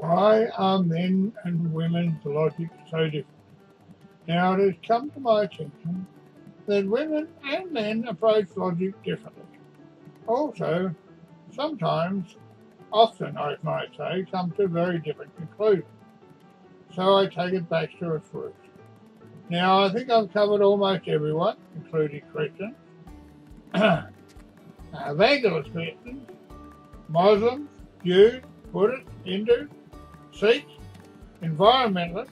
Why are men and women's logic so different? Now it has come to my attention that women and men approach logic differently. Also, sometimes, often I might say, come to very different conclusions. So I take it back to its roots. Now I think I've covered almost everyone, including Christians, evangelist Christians, Muslims, Jews, Buddhists, Hindus, Sikhs, environmentalists,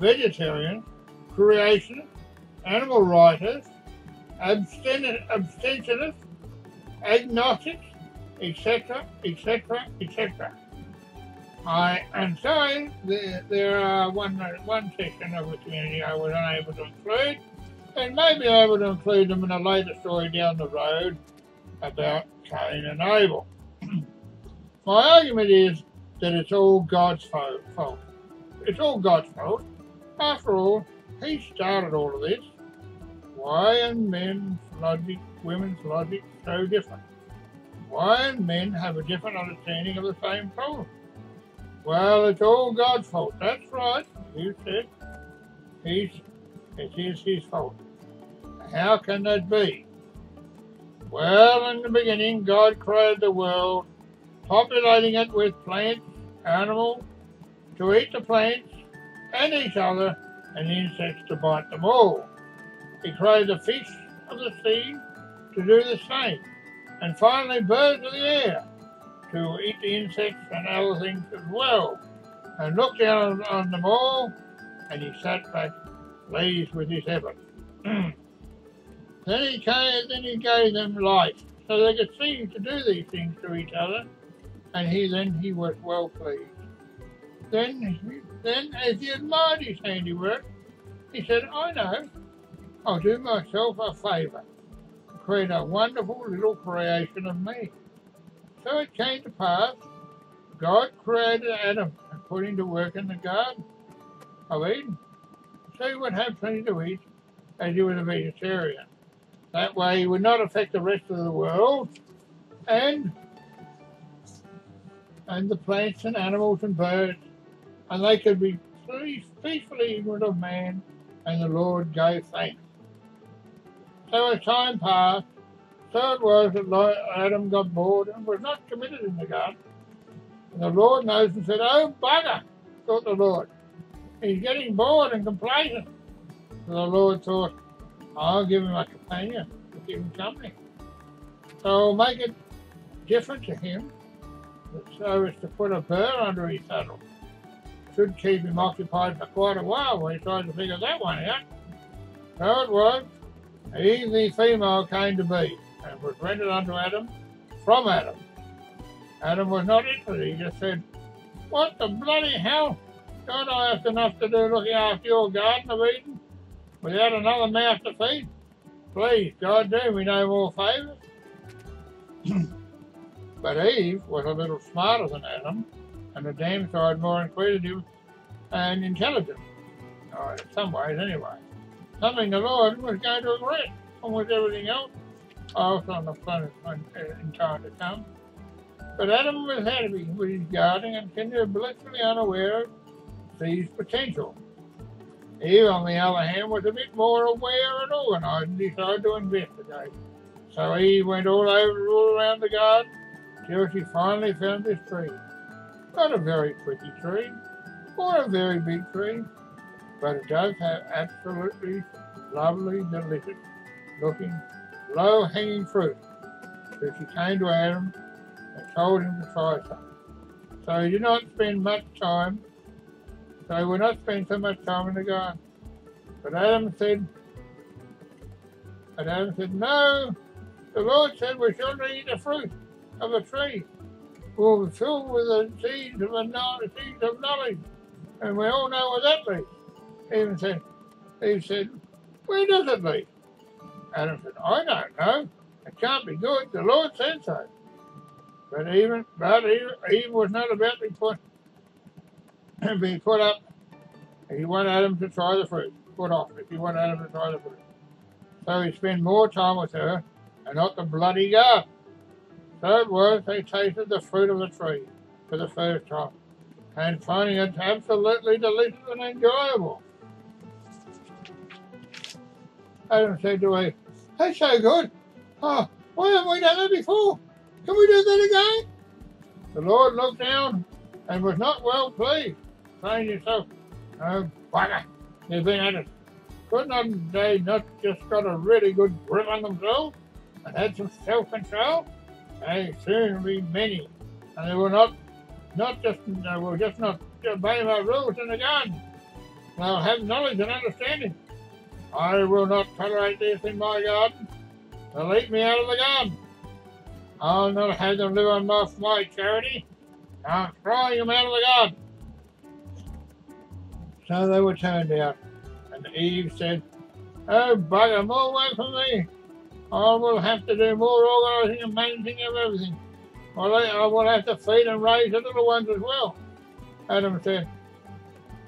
vegetarians, creationists, animal writers, abstentionists, agnostics, etc., etc., etc. I and so there, there are one one section of the community I was unable to include, and maybe I would include them in a later story down the road about Cain and Abel. My argument is that it's all God's fault. It's all God's fault. After all, He started all of this. Why are men's logic, women's logic so different? Why do men have a different understanding of the same problem? Well, it's all God's fault. That's right. You said he's, it is his fault. How can that be? Well, in the beginning, God created the world, populating it with plants, animals, to eat the plants and each other, and insects to bite them all. He created the fish of the sea to do the same, and finally birds of the air to eat the insects and other things as well, and looked down on them all, and he sat back pleased with his effort. then he came, then he gave them life, so they could see to do these things to each other, and he then he was well pleased. Then, then as he admired his handiwork, he said, I know, I'll do myself a favour, create a wonderful little creation of me. So it came to pass, God created Adam and put him to work in the garden of Eden. So he would have plenty to eat as he was a vegetarian. That way he would not affect the rest of the world and and the plants and animals and birds, and they could be peacefully ignorant of man, and the Lord gave thanks. So as time passed, so it was that Adam got bored and was not committed in the garden. And the Lord knows and said, Oh, bugger, thought the Lord. He's getting bored and complacent. So the Lord thought, I'll give him a companion to keep him company. So I'll make it different to him so as to put a bird under his saddle. Should keep him occupied for quite a while when he tried to figure that one out. So it was, he, the female, came to be and was rendered unto Adam from Adam. Adam was not interested. He just said, What the bloody hell? Don't I have enough to do looking after your Garden of Eden without another mouth to feed? Please, God, do me no more favours. but Eve was a little smarter than Adam, and the damn side more inquisitive and intelligent. Or in some ways, anyway. Something the Lord was going to on with everything else also on the planet uh, in time to come. But Adam was happy with his gardening and continued blissfully unaware of Eve's potential. Eve, on the other hand, was a bit more aware and organized and decided to investigate. So Eve went all over, all around the garden, till she finally found this tree. Not a very pretty tree, or a very big tree, but it does have absolutely lovely, delicious looking low hanging fruit. So she came to Adam and told him to try some. So he did not spend much time, so he would not spend so much time in the garden. But Adam said, but Adam said, No, the Lord said we shall not eat the fruit of a tree. We'll be filled with the seeds of, the seeds of knowledge. And we all know what that means. Even said, he said, Where does it lead? Adam said, I don't know. It can't be good. The Lord said so. But even but Eve, Eve was not about to be put be put up. He wanted Adam to try the fruit. Put off if he wanted Adam to try the fruit. So he spent more time with her and not the bloody garden. So it was they tasted the fruit of the tree for the first time. and finding it absolutely delicious and enjoyable. Adam said to me, That's so good. Oh, why haven't we done that before? Can we do that again? The Lord looked down and was not well pleased, saying to himself, Oh, bugger, they've been at it. Couldn't they not just got a really good grip on themselves and had some self-control? They soon be many, and they will not, not just, they will just not obey my rules in the garden. They'll have knowledge and understanding. I will not tolerate this in my garden. They'll eat me out of the garden. I'll not have them live on my, my charity. I'll throw them out of the garden. So they were turned out. And Eve said, Oh, bugger, more work for me. I will have to do more organising and managing of everything. I will have to feed and raise the little ones as well. Adam said,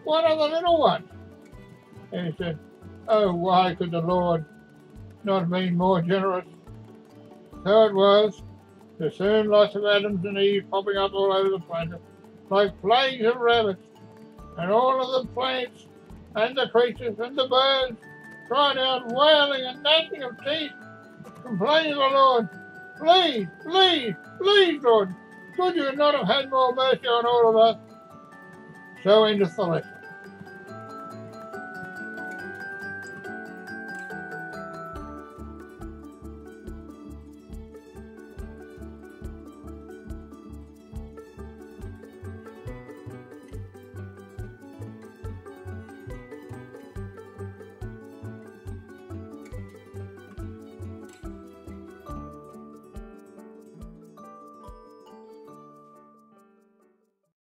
What are the little ones? And he said, Oh, why could the Lord not be more generous? So it was. There soon lots of Adams and Eve popping up all over the planet, like plagues of rabbits, and all of the plants and the creatures and the birds cried out, wailing and gnashing of teeth, to the Lord, Please, please, please, Lord, could you not have had more mercy on all of us? So endeth the lesson.